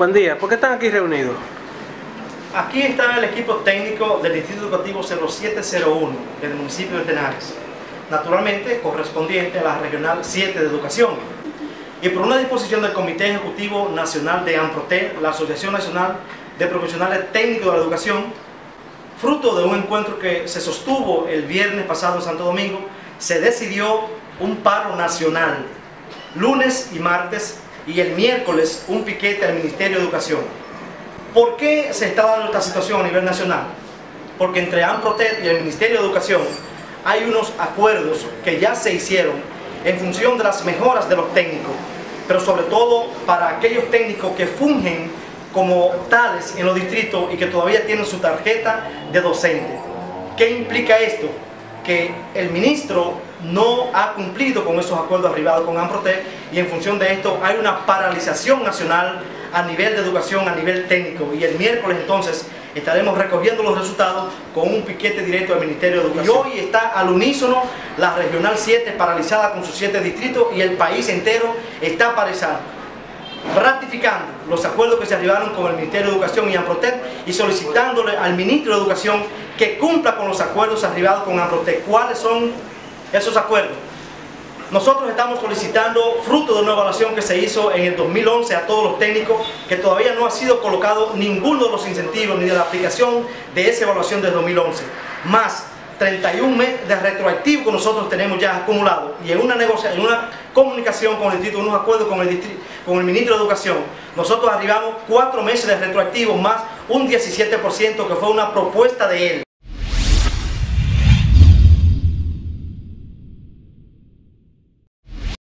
Buen día, ¿por qué están aquí reunidos? Aquí está el equipo técnico del Distrito Educativo 0701 del municipio de Tenares, naturalmente correspondiente a la Regional 7 de Educación. Y por una disposición del Comité Ejecutivo Nacional de AMPROTE, la Asociación Nacional de Profesionales Técnicos de la Educación, fruto de un encuentro que se sostuvo el viernes pasado en Santo Domingo, se decidió un paro nacional, lunes y martes, y el miércoles un piquete al Ministerio de Educación. ¿Por qué se está dando esta situación a nivel nacional? Porque entre AMPROTED y el Ministerio de Educación hay unos acuerdos que ya se hicieron en función de las mejoras de los técnicos, pero sobre todo para aquellos técnicos que fungen como tales en los distritos y que todavía tienen su tarjeta de docente. ¿Qué implica esto? Que el ministro no ha cumplido con esos acuerdos arribados con AMPROTEC y en función de esto hay una paralización nacional a nivel de educación, a nivel técnico y el miércoles entonces estaremos recogiendo los resultados con un piquete directo al Ministerio de Educación. Y hoy está al unísono la Regional 7 paralizada con sus 7 distritos y el país entero está paralizado ratificando los acuerdos que se arribaron con el Ministerio de Educación y AMPROTEC y solicitándole al Ministro de Educación que cumpla con los acuerdos arribados con AMPROTEC. ¿Cuáles son esos acuerdos? Nosotros estamos solicitando, fruto de una evaluación que se hizo en el 2011 a todos los técnicos, que todavía no ha sido colocado ninguno de los incentivos ni de la aplicación de esa evaluación del 2011, más 31 meses de retroactivo que nosotros tenemos ya acumulado y en una negociación, en una comunicación con el distrito, unos acuerdos con el, con el ministro de Educación, nosotros arribamos cuatro meses de retroactivo más un 17% que fue una propuesta de él.